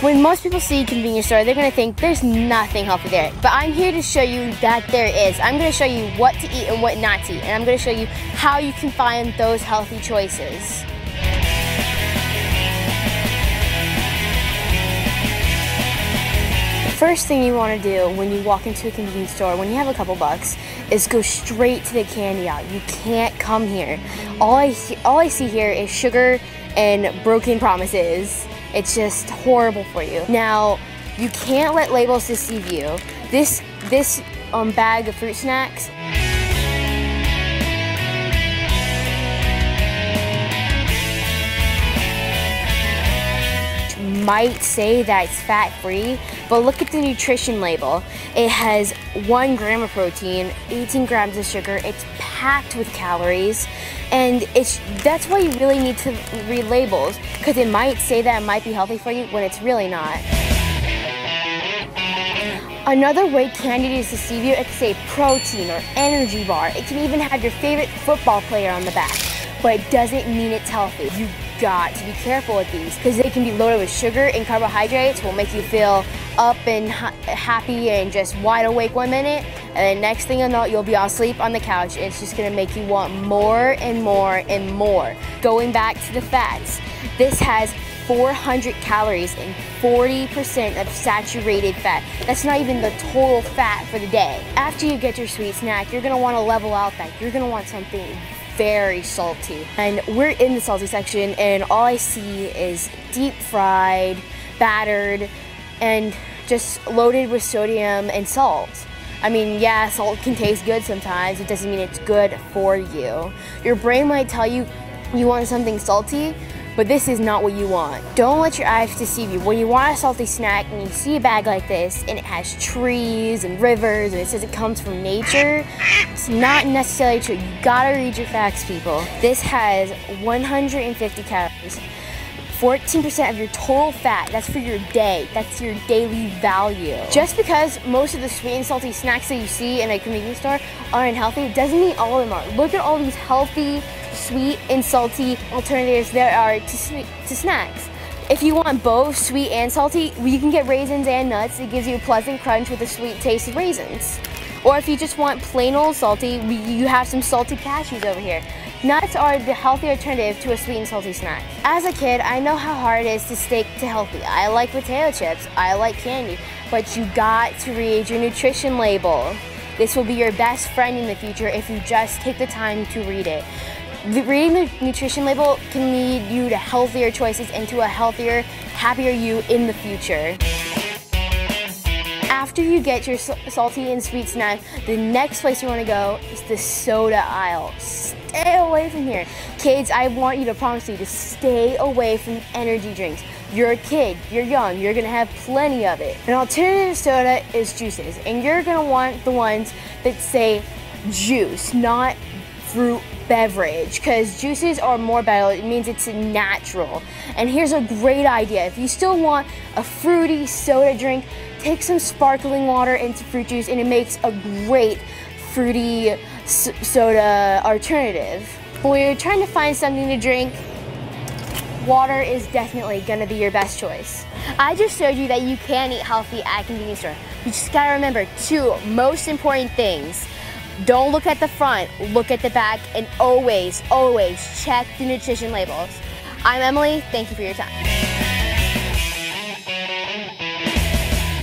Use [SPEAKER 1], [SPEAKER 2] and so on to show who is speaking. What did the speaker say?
[SPEAKER 1] When most people see a convenience store, they're gonna think there's nothing healthy there. But I'm here to show you that there is. I'm gonna show you what to eat and what not to eat. And I'm gonna show you how you can find those healthy choices. First thing you want to do when you walk into a convenience store, when you have a couple bucks, is go straight to the candy aisle. You can't come here. All I all I see here is sugar and broken promises. It's just horrible for you. Now, you can't let labels deceive you. This this um, bag of fruit snacks might say that it's fat free, but look at the nutrition label. It has one gram of protein, 18 grams of sugar, it's packed with calories, and it's that's why you really need to read labels, because it might say that it might be healthy for you when it's really not. Another way candy is deceive you, it can say protein or energy bar. It can even have your favorite football player on the back, but it doesn't mean it's healthy. You got to be careful with these because they can be loaded with sugar and carbohydrates will make you feel up and ha happy and just wide awake one minute and then next thing you know you'll be asleep on the couch and it's just gonna make you want more and more and more. Going back to the fats, this has 400 calories and 40% of saturated fat. That's not even the total fat for the day. After you get your sweet snack, you're gonna wanna level out that. You're gonna want something very salty. And we're in the salty section and all I see is deep fried, battered, and just loaded with sodium and salt. I mean, yeah, salt can taste good sometimes. It doesn't mean it's good for you. Your brain might tell you you want something salty, but this is not what you want. Don't let your eyes deceive you. When you want a salty snack and you see a bag like this and it has trees and rivers and it says it comes from nature, it's not necessarily true. You gotta read your facts, people. This has 150 calories. 14% of your total fat, that's for your day. That's your daily value. Just because most of the sweet and salty snacks that you see in a convenience store aren't healthy, doesn't mean all of them are. Look at all these healthy, sweet and salty alternatives there are to, sweet, to snacks. If you want both sweet and salty, you can get raisins and nuts. It gives you a pleasant crunch with a sweet taste of raisins. Or if you just want plain old salty, you have some salty cashews over here. Nuts are the healthy alternative to a sweet and salty snack. As a kid, I know how hard it is to stick to healthy. I like potato chips, I like candy, but you got to read your nutrition label. This will be your best friend in the future if you just take the time to read it. The, reading the nutrition label can lead you to healthier choices and to a healthier, happier you in the future. After you get your salty and sweet snack, the next place you want to go is the soda aisle stay away from here. Kids, I want you to promise me to stay away from energy drinks. You're a kid, you're young, you're gonna have plenty of it. An alternative to soda is juices, and you're gonna want the ones that say juice, not fruit beverage because juices are more better it means it's natural and here's a great idea if you still want a fruity soda drink take some sparkling water into fruit juice and it makes a great fruity soda alternative. But When you're trying to find something to drink, water is definitely gonna be your best choice. I just showed you that you can eat healthy at a convenience store. You just gotta remember two most important things. Don't look at the front, look at the back, and always, always check the nutrition labels. I'm Emily, thank you for your time.